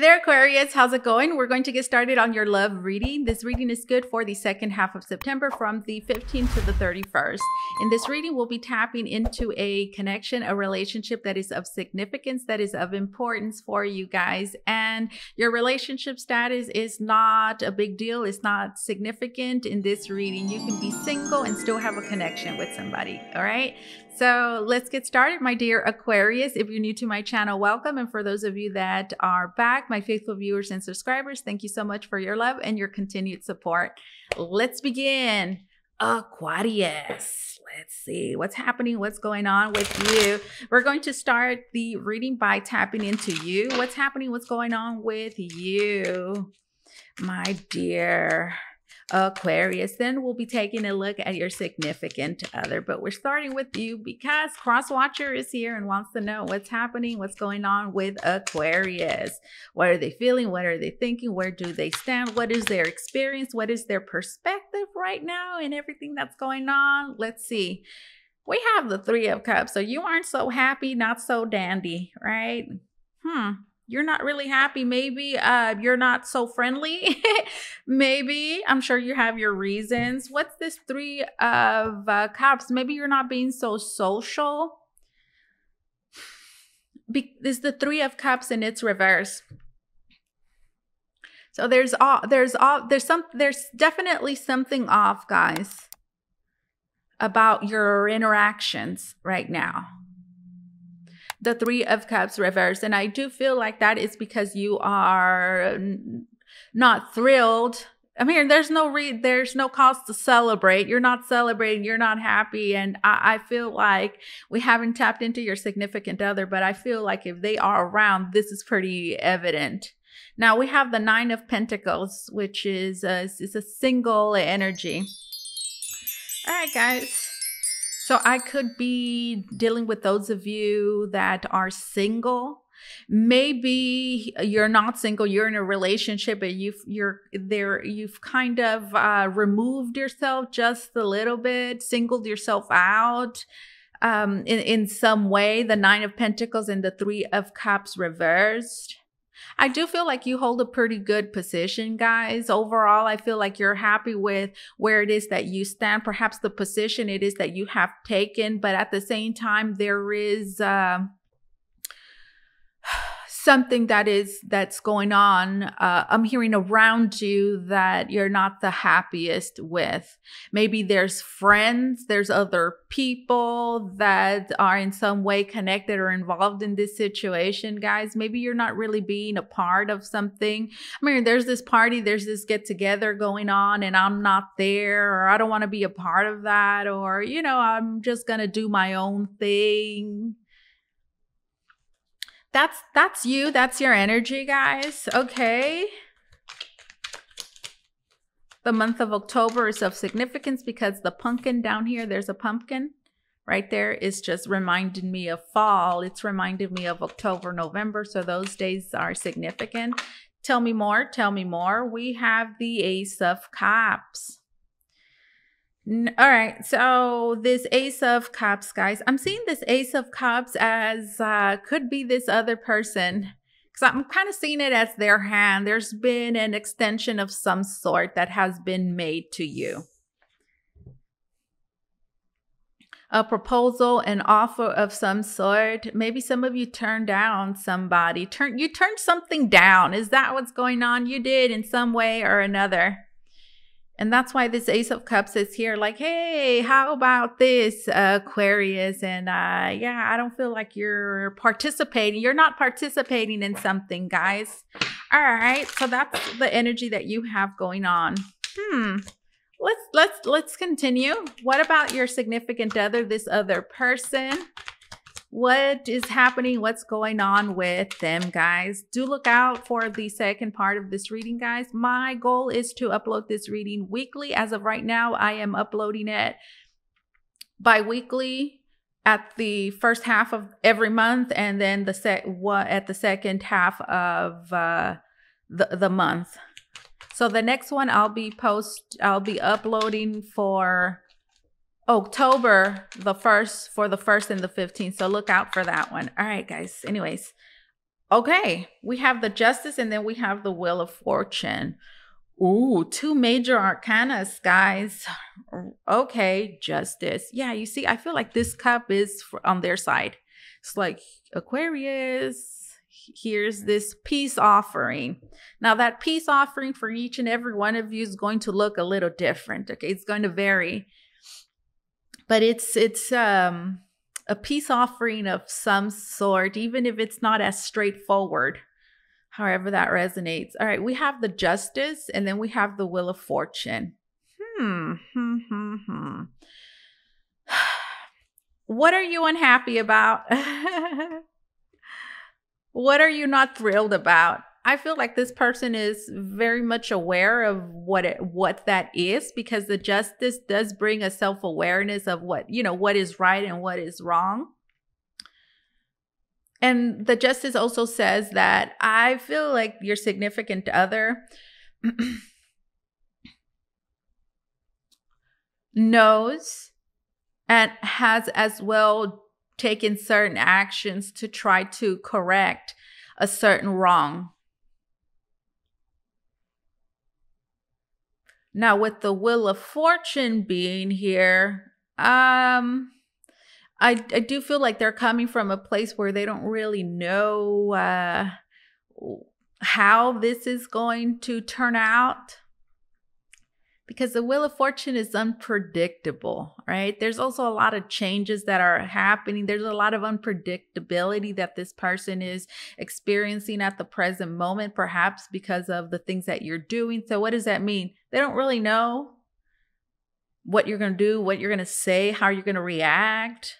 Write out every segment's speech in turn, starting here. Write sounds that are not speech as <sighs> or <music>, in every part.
There, Aquarius. How's it going? We're going to get started on your love reading. This reading is good for the second half of September from the 15th to the 31st. In this reading, we'll be tapping into a connection, a relationship that is of significance, that is of importance for you guys. And your relationship status is not a big deal, it's not significant in this reading. You can be single and still have a connection with somebody. All right. So let's get started, my dear Aquarius. If you're new to my channel, welcome. And for those of you that are back, my faithful viewers and subscribers, thank you so much for your love and your continued support. Let's begin. Aquarius. Let's see what's happening, what's going on with you. We're going to start the reading by tapping into you. What's happening, what's going on with you, my dear Aquarius. Then we'll be taking a look at your significant other. But we're starting with you because Cross Watcher is here and wants to know what's happening, what's going on with Aquarius. What are they feeling? What are they thinking? Where do they stand? What is their experience? What is their perspective right now and everything that's going on? Let's see. We have the Three of Cups. So you aren't so happy, not so dandy, right? Hmm you're not really happy. Maybe uh, you're not so friendly. <laughs> Maybe I'm sure you have your reasons. What's this three of uh, cups? Maybe you're not being so social. Be- this is the three of cups and it's reverse. So there's all there's all there's some there's definitely something off, guys, about your interactions right now the three of cups reversed and i do feel like that is because you are not thrilled I mean, there's no re- there's no cause to celebrate. You're not celebrating. You're not happy, and I, I feel like we haven't tapped into your significant other. But I feel like if they are around, this is pretty evident. Now we have the Nine of Pentacles, which is a, is a single energy. All right, guys. So I could be dealing with those of you that are single. Maybe you're not single, you're in a relationship and you've you're there you've kind of uh, removed yourself just a little bit, singled yourself out um, in, in some way. The nine of pentacles and the three of cups reversed. I do feel like you hold a pretty good position, guys. Overall, I feel like you're happy with where it is that you stand, perhaps the position it is that you have taken, but at the same time, there is. Uh, something that is that's going on uh, i'm hearing around you that you're not the happiest with. Maybe there's friends there's other people that are in some way connected or involved in this situation guys. Maybe you're not really being a part of something. I mean there's this party there's this get together going on and i'm not there or i don't want to be a part of that or you know i'm just gonna do my own thing that's that's you. That's your energy, guys. Okay. The month of October is of significance because the pumpkin down here, there's a pumpkin right there is just reminding me of fall. It's reminding me of October, November. So those days are significant. Tell me more. Tell me more. We have the Ace of Cups. All right, so this Ace of Cups, guys, I'm seeing this Ace of Cups as uh, could be this other person because I'm kind of seeing it as their hand. There's been an extension of some sort that has been made to you. A proposal, an offer of some sort. Maybe some of you turned down somebody. Turn you turned something down. Is that what's going on? You did in some way or another. And that's why this Ace of Cups is here, like, hey, how about this, Aquarius? And uh, yeah, I don't feel like you're participating. You're not participating in something, guys. All right, so that's the energy that you have going on. Hmm. Let's let's let's continue. What about your significant other, this other person? What is happening, what's going on with them, guys. Do look out for the second part of this reading, guys. My goal is to upload this reading weekly. As of right now, I am uploading it bi-weekly at the first half of every month and then the set what at the second half of uh the, the month. So the next one I'll be post I'll be uploading for October the 1st for the 1st and the 15th. So look out for that one. All right, guys. Anyways, Okay, we have the justice and then we have the wheel of fortune. Ooh, two major arcanas, guys. Okay, justice. Yeah, you see, I feel like this cup is on their side. It's like Aquarius, here's this peace offering. Now, that peace offering for each and every one of you is going to look a little different. Okay, it's going to vary. But it's it's um a peace offering of some sort, even if it's not as straightforward however that resonates. All right, we have the justice and then we have the wheel of fortune. Hmm, hmm, hmm, hmm. <sighs> What are you unhappy about? <laughs> what are you not thrilled about? I feel like this person is very much aware of what it, what that is because the justice does bring a self-awareness of what, you know, what is right and what is wrong. And the justice also says that I feel like your significant other <clears throat> knows and has as well taken certain actions to try to correct a certain wrong. Now, with the Wheel of Fortune being here, um, I, I do feel like they're coming from a place where they don't really know uh, how this is going to turn out because the wheel of fortune is unpredictable right? There's also a lot of changes that are happening. There's a lot of unpredictability that this person is experiencing at the present moment perhaps because of the things that you're doing. So what does that mean? They don't really know what you're going to do what you're going to say how you're going to react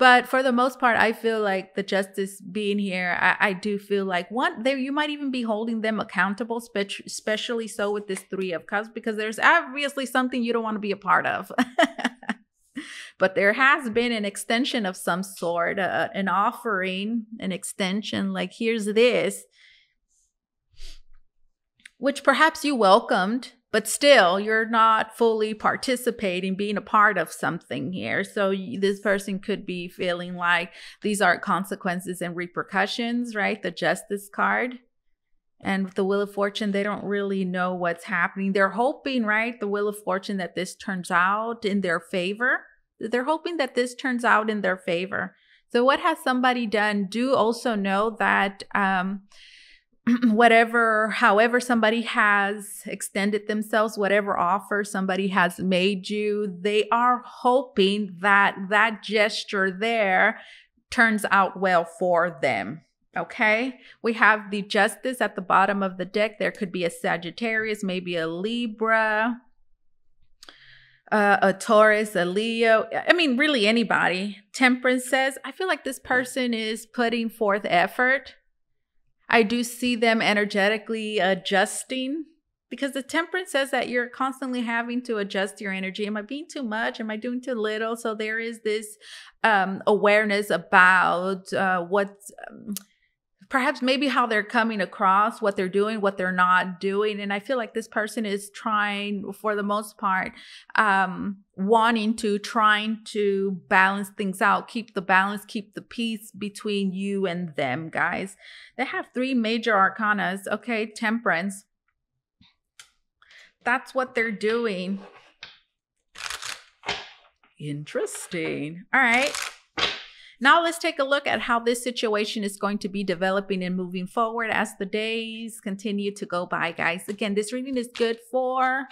but for the most part i feel like the justice being here i, I do feel like one there you might even be holding them accountable spe- especially so with this three of cups because there's obviously something you don't want to be a part of. <laughs> But there has been an extension of some sort uh, an offering an extension like here's this which perhaps you welcomed but still you're not fully participating being a part of something here. So this person could be feeling like these are consequences and repercussions right? The justice card and with the wheel of fortune they don't really know what's happening. They're hoping right the wheel of fortune that this turns out in their favor. They're hoping that this turns out in their favor. So what has somebody done? Do also know that um <clears throat> whatever, however, somebody has extended themselves, whatever offer somebody has made you, they are hoping that that gesture there turns out well for them. Okay, we have the justice at the bottom of the deck. There could be a Sagittarius, maybe a Libra, uh, a Taurus, a Leo. I mean, really anybody. Temperance says, I feel like this person is putting forth effort I do see them energetically adjusting because the temperance says that you're constantly having to adjust your energy. Am I being too much? Am I doing too little? So there is this um, awareness about uh, what's. Um, perhaps maybe how they're coming across, what they're doing, what they're not doing. And I feel like this person is trying, for the most part, um, wanting to, trying to balance things out, keep the balance, keep the peace between you and them, guys. They have three major arcanas. Okay, temperance. That's what they're doing. Interesting. All right. Now let's take a look at how this situation is going to be developing and moving forward as the days continue to go by, guys. Again, this reading is good for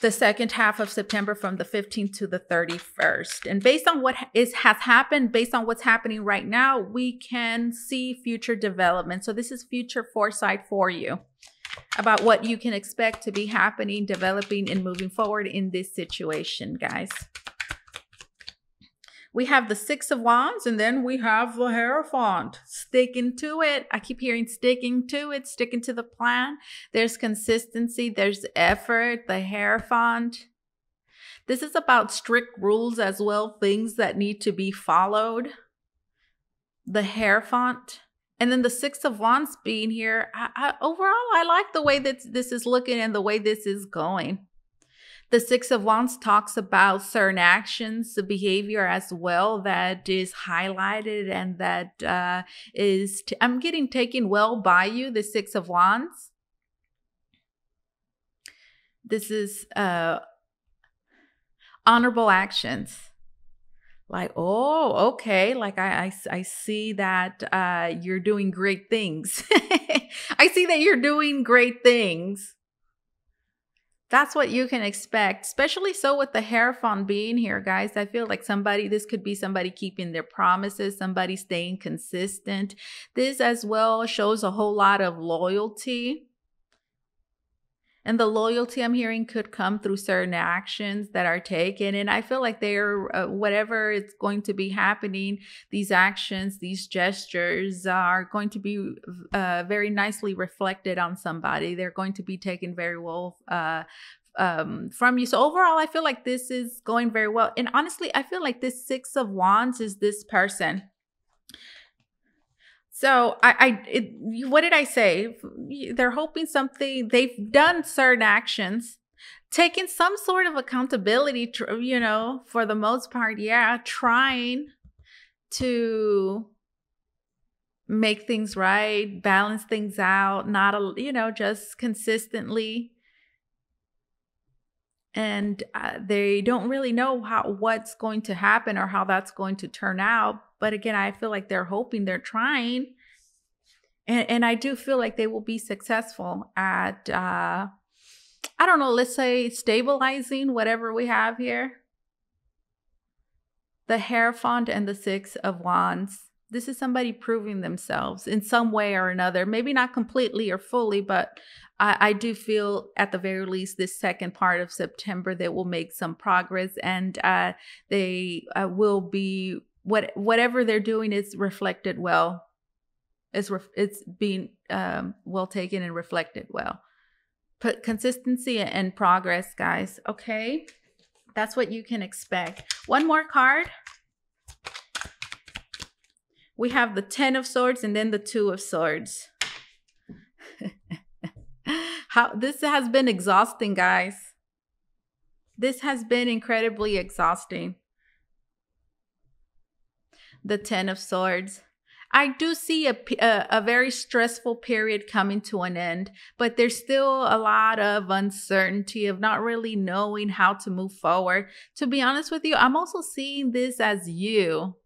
the second half of September from the 15th to the 31st. And based on what is has happened, based on what's happening right now, we can see future development. So this is future foresight for you about what you can expect to be happening, developing, and moving forward in this situation, guys we have the Six of Wands, and then we have the Hierophant. Sticking to it. I keep hearing sticking to it, sticking to the plan. There's consistency, there's effort, the Hierophant. This is about strict rules as well, things that need to be followed. The Hierophant. And then the Six of Wands being here. I, I, overall, I like the way that this is looking and the way this is going The Six of Wands talks about certain actions, the behavior as well that is highlighted and that uh, is. T- I'm getting taken well by you. The Six of Wands. This is uh, honorable actions like oh okay like i i, I see that uh you're doing great things <laughs> i see that you're doing great things that's what you can expect especially so with the hair hierophant being here guys i feel like somebody this could be somebody keeping their promises somebody staying consistent. This as well shows a whole lot of loyalty and the loyalty i'm hearing could come through certain actions that are taken and i feel like they're uh, whatever is going to be happening these actions these gestures are going to be uh, very nicely reflected on somebody they're going to be taken very well uh, um, from you. So overall, I feel like this is going very well. And honestly, I feel like this six of wands is this person. So I, I it, what did I say? They're hoping something. They've done certain actions, taking some sort of accountability. You know, for the most part, yeah, trying to make things right, balance things out, not a, you know, just consistently. And uh, they don't really know how what's going to happen or how that's going to turn out but again, I feel like they're hoping, they're trying. And, and I do feel like they will be successful at, uh, I don't know, let's say stabilizing whatever we have here. The Hierophant and the Six of Wands. This is somebody proving themselves in some way or another. Maybe not completely or fully, but I, I do feel at the very least this second part of September they will make some progress and uh, they uh, will be what whatever they're doing is reflected well it's it's being um, well taken and reflected well. Put consistency and progress guys okay? That's what you can expect. One more card. We have the 10 of swords and then the 2 of swords. <laughs> How this has been exhausting guys. This has been incredibly exhausting the Ten of Swords. I do see a, a, a, very stressful period coming to an end, but there's still a lot of uncertainty of not really knowing how to move forward. To be honest with you, I'm also seeing this as you.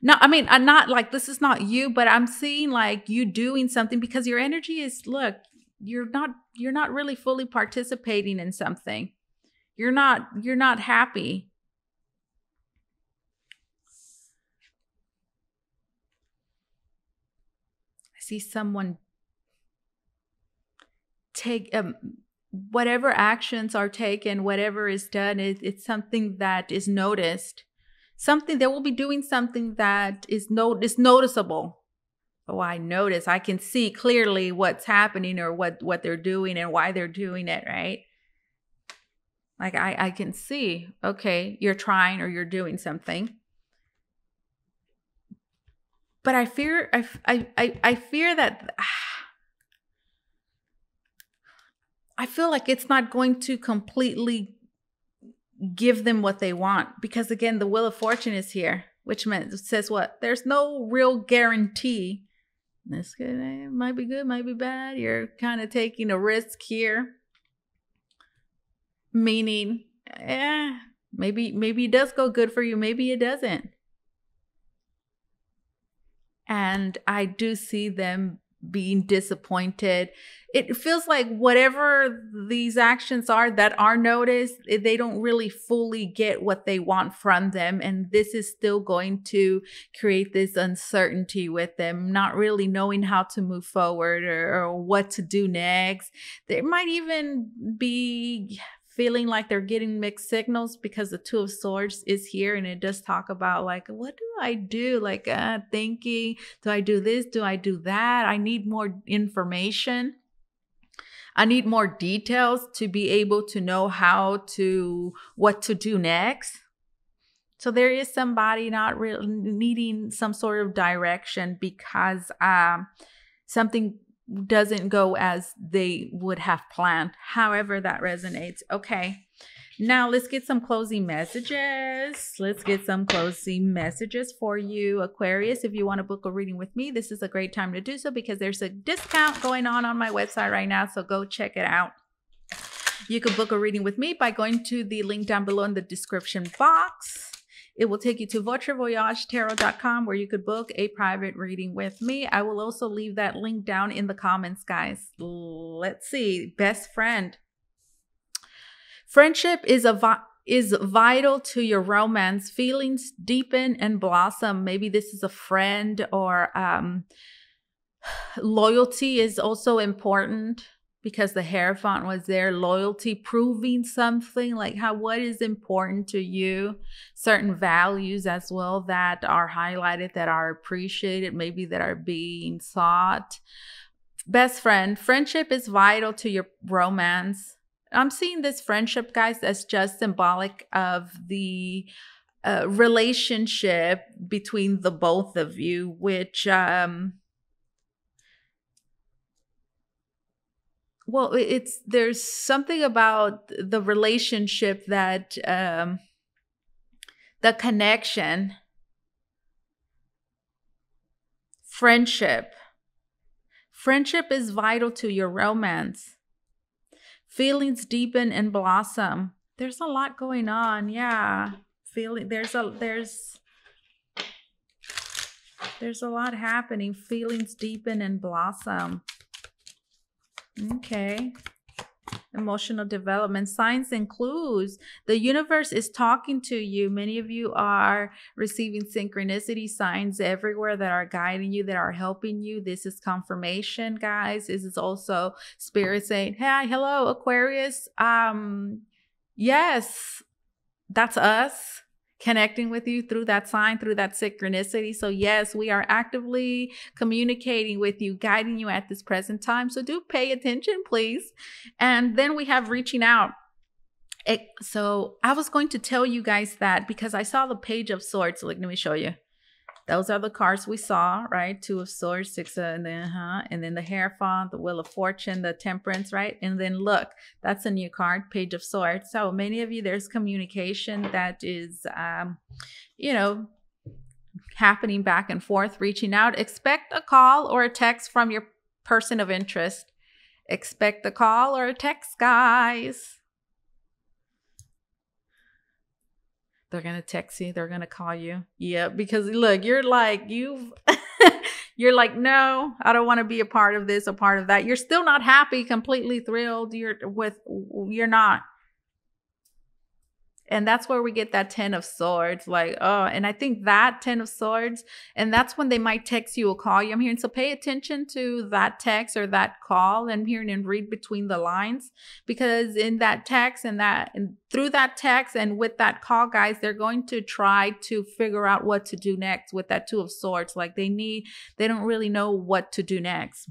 No, I mean, I'm not like this is not you, but I'm seeing like you doing something because your energy is look, you're not you're not really fully participating in something. You're not you're not happy see someone take um, whatever actions are taken, whatever is done, it, it's something that is noticed. Something they will be doing something that is no is noticeable. Oh, I notice. I can see clearly what's happening or what what they're doing and why they're doing it. Right? Like I I can see. Okay, you're trying or you're doing something but I fear I I I fear that <sighs> I feel like it's not going to completely give them what they want because again the wheel of fortune is here which meant says what? There's no real guarantee. This could, eh, might be good might be bad. You're kind of taking a risk here. Meaning yeah maybe maybe it does go good for you maybe it doesn't and I do see them being disappointed. It feels like whatever these actions are that are noticed, eh, they don't really fully get what they want from them. And this is still going to create this uncertainty with them, not really knowing how to move forward or, or what to do next. There might even be feeling like they're getting mixed signals because the two of swords is here and it does talk about like what do i do? Like uh thinking do i do this? Do i do that? I need more information. I need more details to be able to know how to what to do next. So there is somebody not really needing some sort of direction because um something doesn't go as they would have planned. However, that resonates. Okay. Now let's get some closing messages. Let's get some closing messages for you, Aquarius. If you want to book a reading with me, this is a great time to do so because there's a discount going on on my website right now. So go check it out. You can book a reading with me by going to the link down below in the description box. It will take you to VotreVoyageTarot.com where you could book a private reading with me. I will also leave that link down in the comments, guys. Let's see. Best friend. Friendship is a vi- is vital to your romance. Feelings deepen and blossom. Maybe this is a friend or um, <sighs> loyalty is also important because the Hierophant was there. Loyalty, proving something like how what is important to you, certain values as well that are highlighted, that are appreciated, maybe that are being sought. Best friend, friendship is vital to your romance. I'm seeing this friendship, guys, as just symbolic of the uh, relationship between the both of you, which um, well it's there's something about the relationship that um the connection friendship. Friendship is vital to your romance. Feelings deepen and blossom. There's a lot going on yeah. Feeling there's a there's there's a lot happening. Feelings deepen and blossom Okay. Emotional development signs and clues. The universe is talking to you. Many of you are receiving synchronicity signs everywhere that are guiding you, that are helping you. This is confirmation, guys. This is also spirit saying, Hey, hello, Aquarius. Um, yes, that's us connecting with you through that sign, through that synchronicity. So, yes, we are actively communicating with you, guiding you at this present time. So, do pay attention, please. And then we have reaching out. It, so, I was going to tell you guys that because I saw the page of swords. Like, let me show you. Those are the cards we saw, right? Two of swords, six, of, and then, huh? And then the Hair Hierophant, the wheel of fortune, the temperance, right? And then look, that's a new card, page of swords. So many of you, there's communication that is, um, you know, happening back and forth, reaching out. Expect a call or a text from your person of interest. Expect a call or a text, guys. They're gonna text you. They're gonna call you. Yeah, because look, you're like you've. <laughs> you're like, no, I don't want to be a part of this, a part of that. You're still not happy, completely thrilled. You're with, you're not and that's where we get that 10 of swords like oh and i think that 10 of swords and that's when they might text you or call. You i'm hearing? So pay attention to that text or that call and hearing and read between the lines because in that text and that and through that text and with that call guys they're going to try to figure out what to do next with that two of swords. Like they need they don't really know what to do next.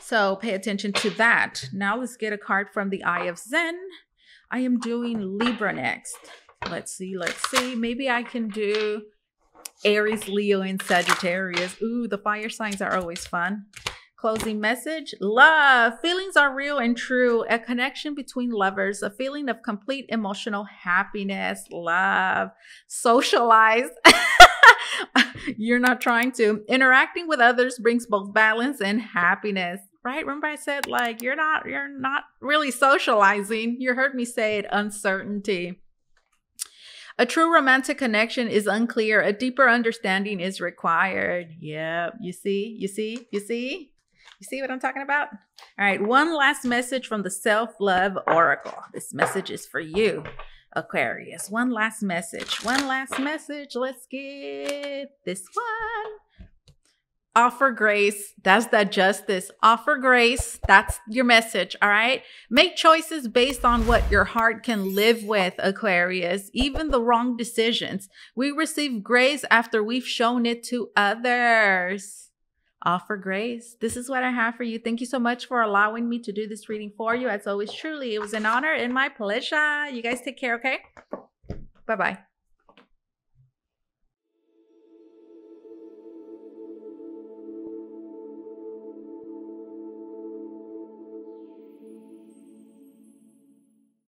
So pay attention to that. Now let's get a card from the eye of zen I am doing Libra next. Let's see, let's see. Maybe I can do Aries, Leo, and Sagittarius. Ooh, the fire signs are always fun. Closing message Love. Feelings are real and true. A connection between lovers, a feeling of complete emotional happiness, love, socialize. <laughs> You're not trying to. Interacting with others brings both balance and happiness right? Remember I said like you're not you're not really socializing. You heard me say it uncertainty. A true romantic connection is unclear. A deeper understanding is required. Yep. You see? You see? You see? You see what I'm talking about? All right. One last message from the Self Love Oracle. This message is for you, Aquarius. One last message. One last message. Let's get this one offer grace. That's that justice. Offer grace. That's your message. All right. Make choices based on what your heart can live with, Aquarius, even the wrong decisions. We receive grace after we've shown it to others. Offer grace. This is what I have for you. Thank you so much for allowing me to do this reading for you. As always, truly, it was an honor and my pleasure. You guys take care, okay? Bye bye.